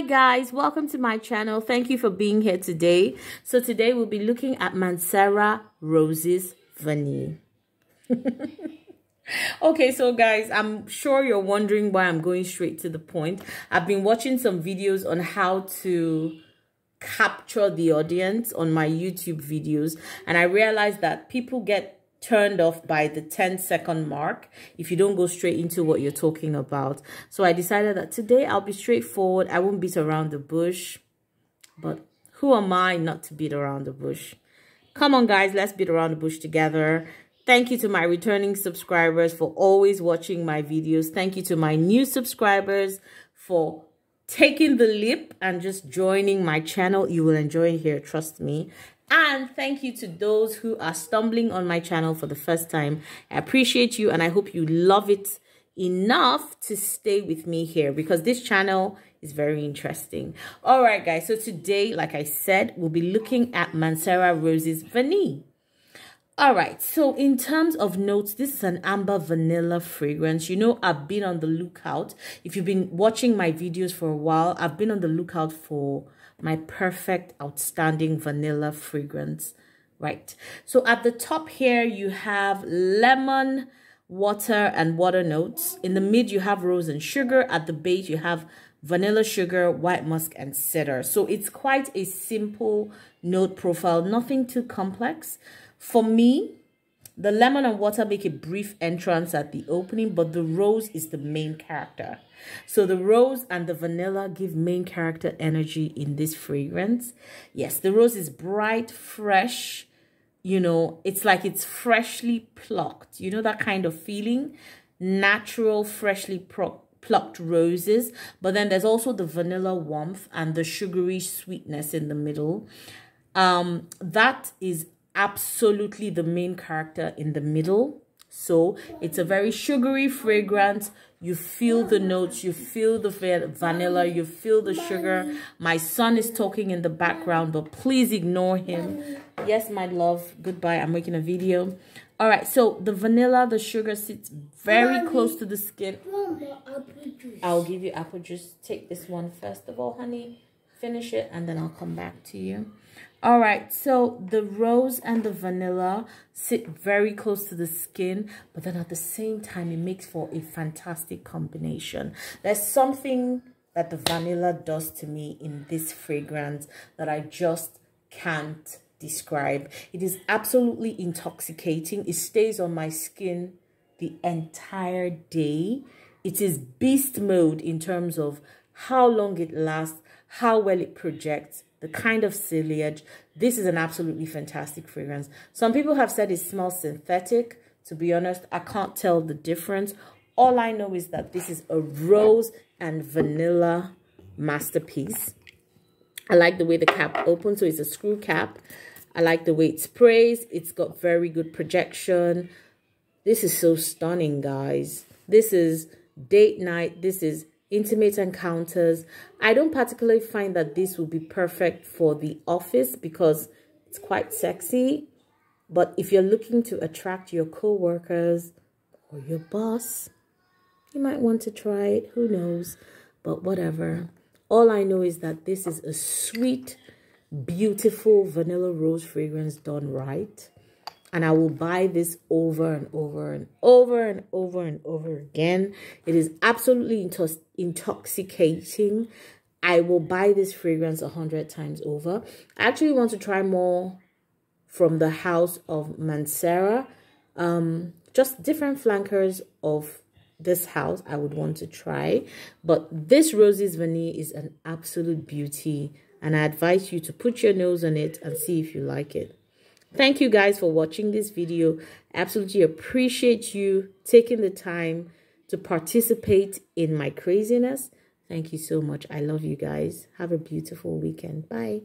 hi guys. Welcome to my channel. Thank you for being here today. So today we'll be looking at mancera roses vanille. Okay so guys i'm sure you're wondering why i'm going straight to the point. I've been watching some videos on how to capture the audience on my youtube videos and i realized that people get turned off by the 10 second mark if you don't go straight into what you're talking about. So I decided that today I'll be straightforward. I won't beat around the bush. But who am I not to beat around the bush? Come on, guys. Let's beat around the bush together. Thank you to my returning subscribers for always watching my videos. Thank you to my new subscribers for taking the leap and just joining my channel. You will enjoy here, trust me. And thank you to those who are stumbling on my channel for the first time. I appreciate you and I hope you love it enough to stay with me here because this channel is very interesting. All right, guys. So today, like I said, we'll be looking at Mancera Roses Vanille. All right, so in terms of notes, this is an amber vanilla fragrance. You know, I've been on the lookout. If you've been watching my videos for a while, I've been on the lookout for my perfect, outstanding vanilla fragrance, right? So at the top here, you have lemon, water, and water notes. In the mid, you have rose and sugar. At the base, you have vanilla sugar, white musk, and cedar. So it's quite a simple note profile, nothing too complex. For me, the lemon and water make a brief entrance at the opening, but the rose is the main character. So the rose and the vanilla give main character energy in this fragrance. Yes, the rose is bright, fresh. You know, it's like it's freshly plucked. You know that kind of feeling? Natural, freshly plucked roses. But then there's also the vanilla warmth and the sugary sweetness in the middle. Um, that is absolutely the main character in the middle. So it's a very sugary fragrance. You feel the notes, you feel the vanilla, you feel the sugar. My son is talking in the background, but please ignore him. Yes, my love. Goodbye. I'm making a video. All right, so the vanilla, the sugar sits very close to the skin. I'll give you apple juice. Take this one first of all, honey. Finish it, and then I'll come back to you. All right, so the rose and the vanilla sit very close to the skin, but then at the same time, it makes for a fantastic combination. There's something that the vanilla does to me in this fragrance that I just can't describe. It is absolutely intoxicating. It stays on my skin the entire day. It is beast mode in terms of how long it lasts, how well it projects, the kind of sillage. This is an absolutely fantastic fragrance. Some people have said it smells synthetic. To be honest, I can't tell the difference. All I know is that this is a rose and vanilla masterpiece. I like the way the cap opens, so it's a screw cap. I like the way it sprays. It's got very good projection. This is so stunning, guys. This is date night. This is intimate encounters. I don't particularly find that this will be perfect for the office because it's quite sexy. But if you're looking to attract your co-workers or your boss, you might want to try it. Who knows? But whatever. All I know is that this is a sweet, beautiful vanilla rose fragrance done right and I will buy this over and over and over and over and over again. It is absolutely intoxicating. I will buy this fragrance a hundred times over. I actually want to try more from the house of Mancera. Um, just different flankers of this house I would want to try. But this Roses Vanille is an absolute beauty. And I advise you to put your nose on it and see if you like it. Thank you guys for watching this video. Absolutely appreciate you taking the time to participate in my craziness. Thank you so much. I love you guys. Have a beautiful weekend. Bye.